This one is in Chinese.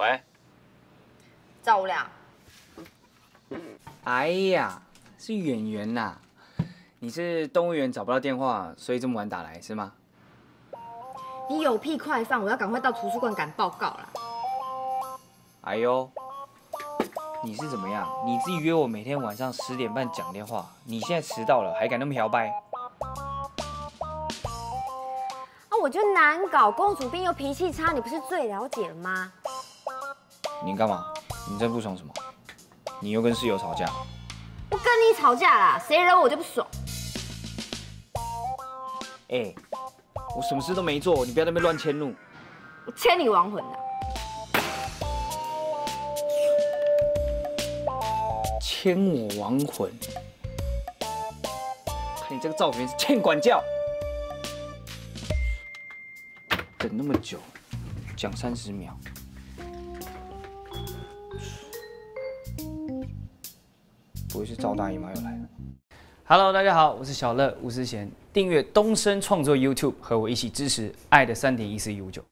喂，赵无良，哎呀，是演员呐。你是动物园找不到电话，所以这么晚打来是吗？你有屁快放！我要赶快到图书馆赶报告了。哎呦，你是怎么样？你自己约我每天晚上十点半讲电话，你现在迟到了，还敢那么摇摆？啊，我就难搞，公主病又脾气差，你不是最了解了吗？你干嘛？你在不爽什么？你又跟室友吵架？我跟你吵架啦，谁惹我就不爽。哎，我什么事都没做，你不要在那边乱迁怒。我牵你亡魂的。牵我亡魂？看你这个造型是欠管教。等那么久，讲三十秒。不会是赵大姨妈又来了？Hello，大家好，我是小乐吴思贤，订阅东升创作 YouTube，和我一起支持爱的三点一四一五九。